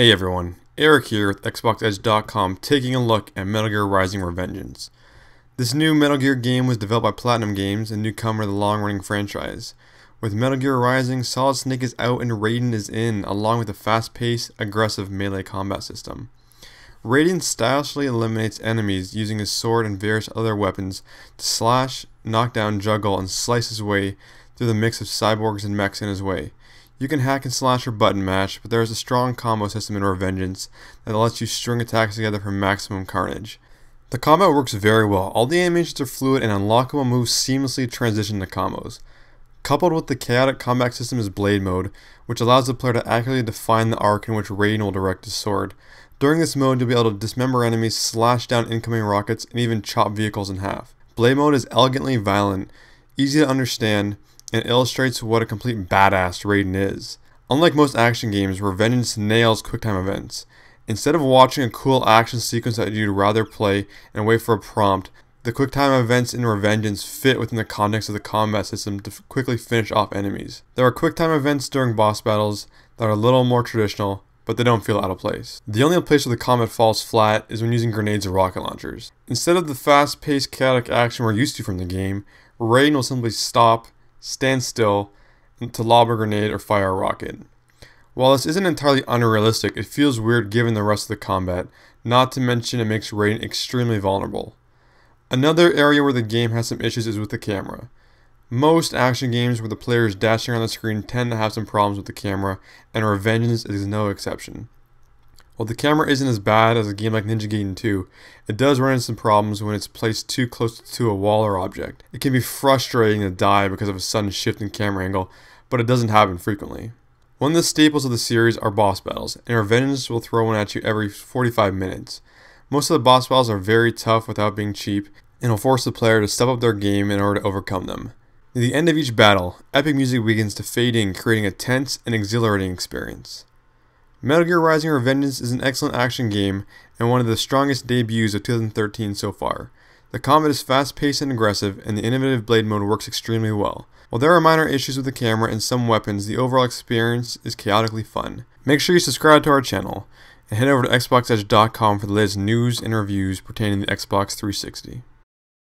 Hey everyone, Eric here with XboxEdge.com taking a look at Metal Gear Rising Revengeance. This new Metal Gear game was developed by Platinum Games, a newcomer to the long-running franchise. With Metal Gear Rising, Solid Snake is out and Raiden is in, along with a fast-paced, aggressive melee combat system. Raiden stylishly eliminates enemies using his sword and various other weapons to slash, knock down, juggle, and slice his way through the mix of cyborgs and mechs in his way. You can hack and slash or button mash, but there is a strong combo system in Revengeance that lets you string attacks together for maximum carnage. The combat works very well, all the animations are fluid and unlockable moves seamlessly transition to combos. Coupled with the chaotic combat system is Blade Mode, which allows the player to accurately define the arc in which Raiden will direct his sword. During this mode, you'll be able to dismember enemies, slash down incoming rockets, and even chop vehicles in half. Blade Mode is elegantly violent, easy to understand, and illustrates what a complete badass Raiden is. Unlike most action games, Revengeance nails QuickTime events. Instead of watching a cool action sequence that you'd rather play and wait for a prompt, the QuickTime events in Revengeance fit within the context of the combat system to quickly finish off enemies. There are QuickTime events during boss battles that are a little more traditional, but they don't feel out of place. The only place where the combat falls flat is when using grenades or rocket launchers. Instead of the fast-paced chaotic action we're used to from the game, Raiden will simply stop, stand still and to lob a grenade or fire a rocket. While this isn't entirely unrealistic, it feels weird given the rest of the combat, not to mention it makes Raiden extremely vulnerable. Another area where the game has some issues is with the camera. Most action games where the player is dashing around the screen tend to have some problems with the camera, and Revengeance is no exception. While the camera isn't as bad as a game like Ninja Gaiden 2, it does run into some problems when it's placed too close to a wall or object. It can be frustrating to die because of a sudden shift in camera angle, but it doesn't happen frequently. One of the staples of the series are boss battles, and Revengeance will throw one at you every 45 minutes. Most of the boss battles are very tough without being cheap, and will force the player to step up their game in order to overcome them. At the end of each battle, epic music begins to fade in, creating a tense and exhilarating experience. Metal Gear Rising Revengeance is an excellent action game and one of the strongest debuts of 2013 so far. The combat is fast paced and aggressive, and the innovative blade mode works extremely well. While there are minor issues with the camera and some weapons, the overall experience is chaotically fun. Make sure you subscribe to our channel, and head over to XboxEdge.com for the latest news and reviews pertaining to the Xbox 360.